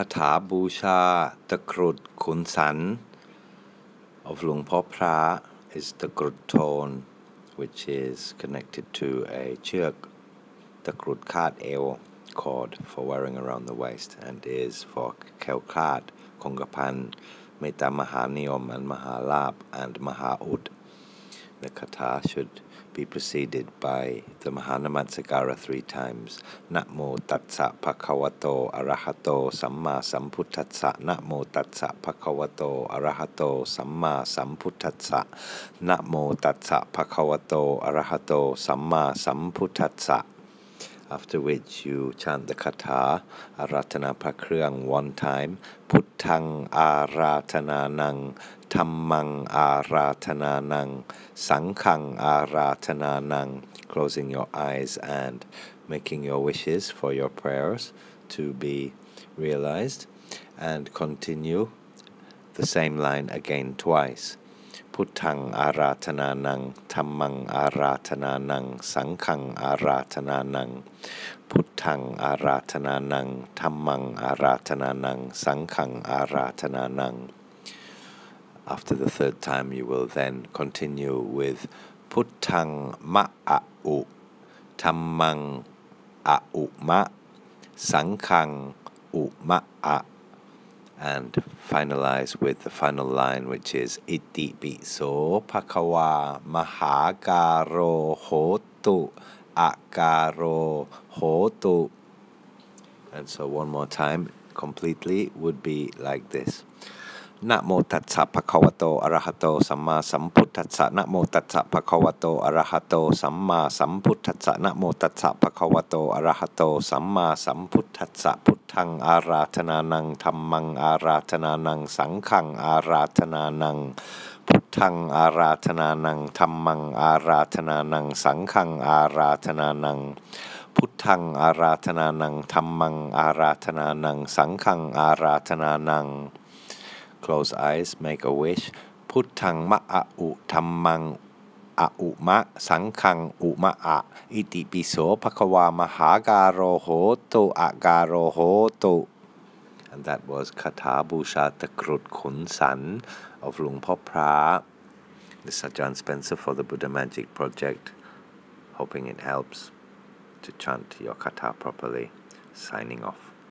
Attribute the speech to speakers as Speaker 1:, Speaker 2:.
Speaker 1: คาถาบูชา ตะกรุดขุนสัน of หลวงพ่อพระ is ตะกรุดโทน which is connected to a เชือกตะกรุดคาดเอว cord for wearing around the waist and is for เขวคลาด คงกระพันเมตามหานิยมอันมหาลาบ and มหาอุด The kata should be preceded by the Mahanamatsigara three times. Namo Tatsa Pakawato Arahato Samma Samputatsa. Namo Tatsa Pakawato Arahato Samma Samputatsa. Namo Tatsa Pakawato Arahato Samma Samputatsa. After which you chant the kata Aratana Prakryang one time, Puttang Aratananang, Tammang Aratananang, Sankhang Aratananang, closing your eyes and making your wishes for your prayers to be realized, and continue the same line again twice. พุทธังอาราธนานังธรรมังอาราธนานัง สังฆังอาราธนานัง พุทธังอาราธนานังธรรมังอาราธนานัง สังฆังอาราธนานัง after the third time, you will then continue with putang ma a o tamang Tammang a'uma, Sangkang uma'a, and finalize with the final line, which is Iti biso pakawa mahagaro hotu akaro hotu. And so one more time, completely would be like this. นะโมตัสสะภะคะวะโตอะระหะโตสัมมาสัมพุทธัสสะนะโมตัสสะภะคะวะโตอะระหะโตสัมมาสัมพุทธัสสะนะโมตัสสะภะคะวะโตอะระหะโตสัมมาสัมพุทธัสสะพุทธังอาราธนานังธัมมังอาราธนานัง สังฆังอาราธนานัง พุทธังอาราธนานังธัมมังอาราธนานัง สังฆังอาราธนานังพุทธังอาราธนานังธัมมังอาราธนานัง สังฆังอาราธนานัง Close eyes, make a wish. Puttang ma'a u tammang a u ma sankhang u ma'a iti piso pakawa mahagaro hoto agaro. And that was Kata Bucha Takrut San of Luang Pra. This is John Spencer for the Buddha Magic Project. Hoping it helps to chant your kata properly. Signing off.